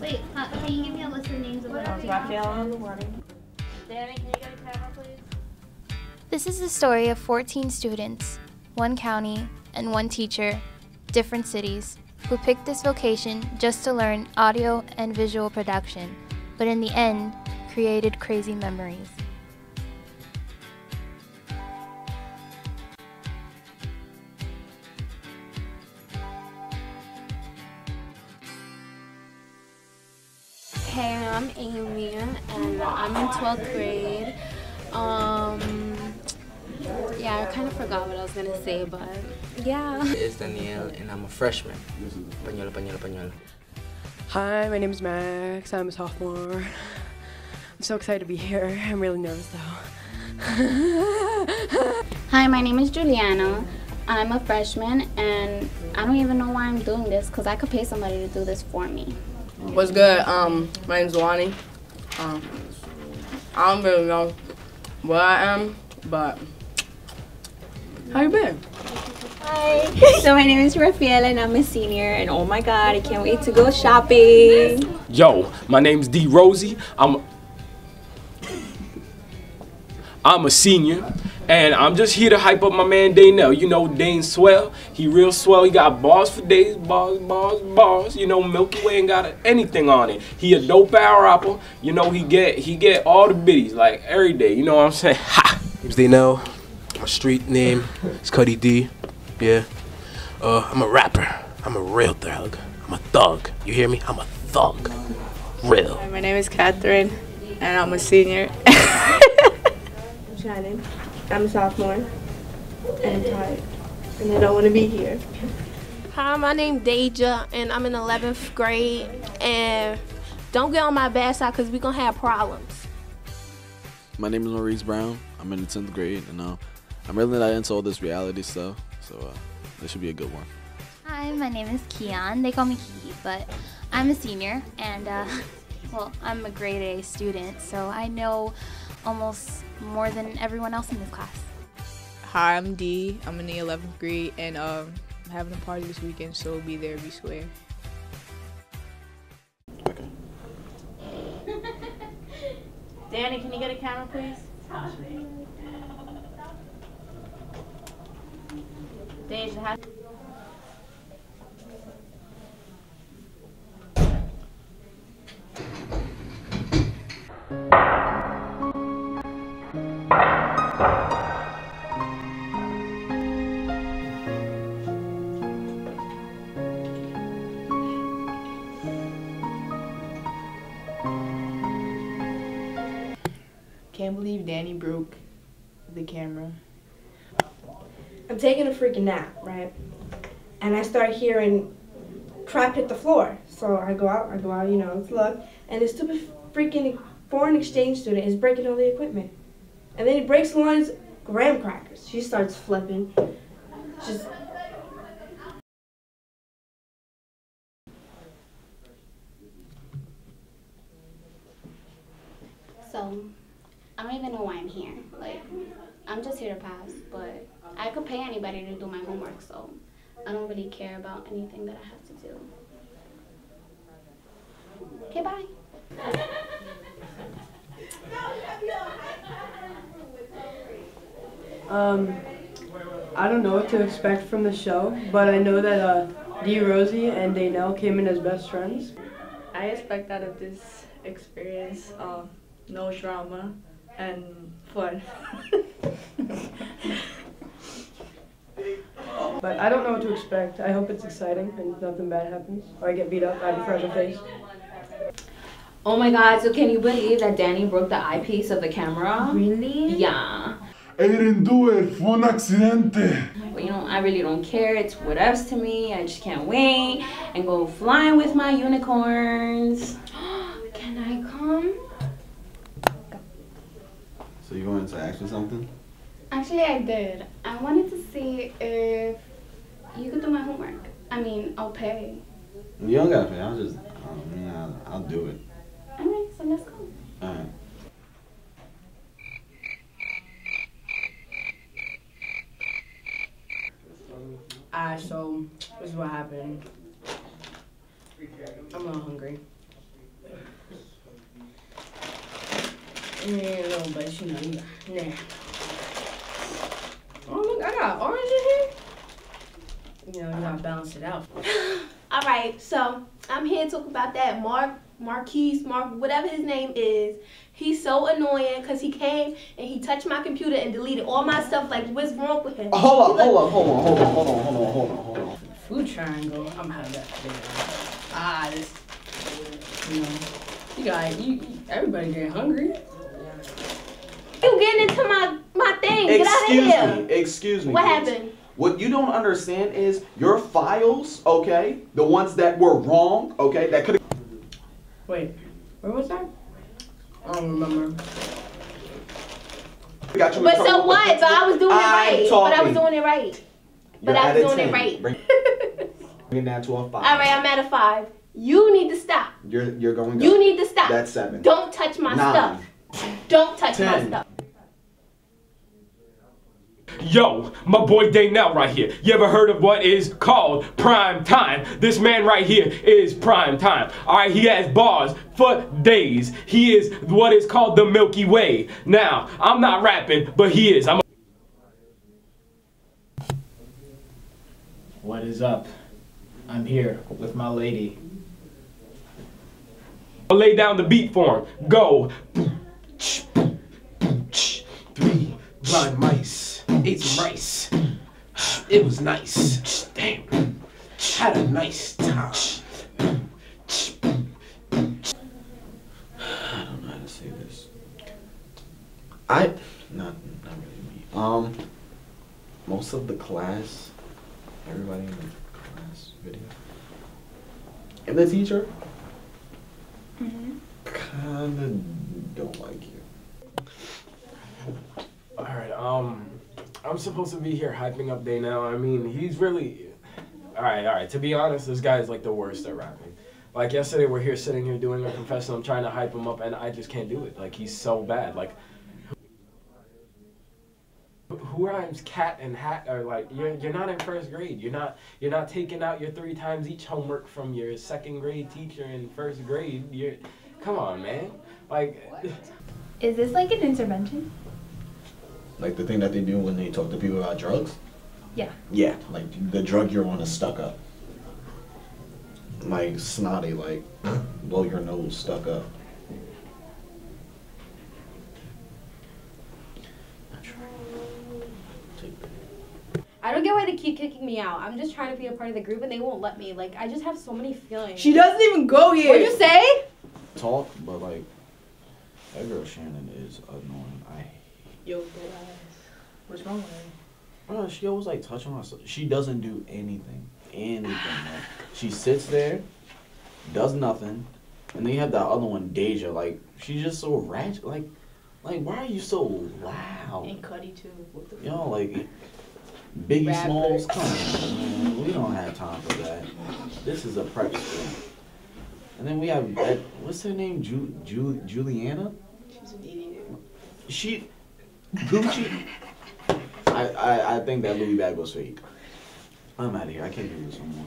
Wait, uh, can you give me a list of names of what else you Raphael on the warning. Danny, can you get a camera, please? This is the story of 14 students, one county, and one teacher, different cities, who picked this vocation just to learn audio and visual production, but in the end, created crazy memories. Hey, I'm Amy, and I'm in 12th grade. Um, yeah, I kind of forgot what I was gonna say, but yeah. It's Danielle, and I'm a freshman. Pañuelo, pañuelo, pañuelo. Hi, my name is Max. I'm a sophomore. I'm so excited to be here. I'm really nervous though. Hi, my name is Juliana. I'm a freshman, and I don't even know why I'm doing this because I could pay somebody to do this for me. What's good? Um, my name's Wani. Um, I don't really know where I am, but how you been? Hi. So my name is Rafael and I'm a senior and oh my god, I can't wait to go shopping. Yo, my name's D Rosie. I'm I'm a senior and I'm just here to hype up my man Danell. You know Dane swell. He real swell. He got bars for days, bars, bars, bars. You know Milky Way ain't got anything on it. He a dope power rapper. You know he get he get all the biddies like every day. You know what I'm saying? Ha! name's Danell. My street name is Cuddy D. Yeah. Uh, I'm a rapper. I'm a real thug. I'm a thug. You hear me? I'm a thug. Real. My name is Catherine, and I'm a senior. I'm Shannon. I'm a sophomore, and I'm tired, and I don't want to be here. Hi, my name's Deja, and I'm in 11th grade. And don't get on my bad side because we're going to have problems. My name is Maurice Brown. I'm in the 10th grade, and uh, I'm really not into all this reality stuff, so uh, this should be a good one. Hi, my name is Keon. They call me Kiki, but I'm a senior, and uh, well, I'm a grade A student, so I know almost more than everyone else in this class. Hi, I'm D. I'm in the 11th grade, and um, I'm having a party this weekend, so be there, be square. Danny, can you get a camera, please? Deja, camera. I'm taking a freaking nap, right? And I start hearing crap hit the floor. So I go out, I go out, you know, to look, and this stupid freaking foreign exchange student is breaking all the equipment. And then he breaks Lauren's graham crackers. She starts flipping. Just So, I don't even know why I'm here. Like, I'm just here to pass, but I could pay anybody to do my homework, so I don't really care about anything that I have to do. Okay, bye. Um, I don't know what to expect from the show, but I know that uh, D Rosie and Danelle came in as best friends. I expect out of this experience uh, no drama and fun. But I don't know what to expect. I hope it's exciting and nothing bad happens, or I get beat up. I have a fragile face. Oh my god, so can you believe that Danny broke the eyepiece of the camera? Really? Yeah. I didn't do it. Fue un accidente. But you know, I really don't care. It's whatevs to me. I just can't wait and go flying with my unicorns. Can I come? So you wanted to ask me something? Actually, I did. I wanted to see if you could do my homework. I mean, I'll pay. You don't gotta pay. I'll just, I mean, I'll, I'll do it. Alright, so let's go. Alright. Ah, so this is what happened. I'm a little hungry. Yeah, no, but you know, you got, nah. Oh, look, I got orange in here. You know, you gotta balance it out. All right, so I'm here to talk about that Mark Marquise Mark whatever his name is. He's so annoying because he came and he touched my computer and deleted all my stuff. Like, what's wrong with him? Hold He's up, like- hold up, hold on, hold on, hold on, hold on, hold on, hold on. Food triangle. I'm gonna have that. Ah, this. You know, you got you. you everybody getting hungry. You getting into my my thing? Get out of Excuse here. me, excuse me. What please. happened? What you don't understand is your files, okay, the ones that were wrong, okay, that could Wait, where was that? I don't remember. have got you in But so what? the- But I was doing it I'm right. But I was doing it right. But You're I at was a doing it right. Bring, bring it down to a five. All right, I'm at a five. You need to stop. You're you're going. You need to stop. That's seven. Don't touch my Nine. stuff. Don't touch my Ten. stuff. Yo, my boy Daynell right here. You ever heard of what is called prime time? This man right here is prime time. Alright, he has bars for days. He is what is called the Milky Way. Now, I'm not rapping, but he is. I'm What is up? I'm here with my lady. gonna lay down the beat for him. Go. Three blind mice ate some rice. It was nice. Damn. Had a nice time. I don't know how to say this. I not not really me. Um, most of the class, everybody in the class video, and the teacher, Mhm. kind of don't like you. Alright, um, I'm supposed to be here hyping up Daynell. I mean, he's really. Alright, alright. To be honest, this guy is like the worst at rapping. Like yesterday, we're here sitting here doing a confession. I'm trying to hype him up, and I just can't do it. Like he's so bad. Like who- who rhymes cat and hat are like you're you're not in first grade. You're not you're not taking out your three times each homework from your second grade teacher in first grade. You're come on, man. Like Is this like an intervention? Like the thing that they do when they talk to people about drugs. Yeah. Yeah, like the drug you're on is stuck up. Like snotty, like blow your nose stuck up. I don't get why they keep kicking me out. I'm just trying to be a part of the group and they won't let me. Like I just have so many feelings. She doesn't even go here. What'd you say? Talk, but like that girl Shannon is annoying. I Yo, dead ass. What's wrong with her? Bro, she always like touch on herself. She doesn't do anything. Anything. Like, she sits there, does nothing, and then you have that other one, Deja. Like she's just so ratchet. Like, like why are you so loud? And Cuddy too. What the You know, like Biggie Rapper. Smalls. Come on, man. We don't have time for that. This is a prep school. And then we have that. What's her name? Ju- Ju- Juliana. She's an idiot. She Gucci. I, I I think that Louis bag was fake. I'm out of here. I can't do this anymore.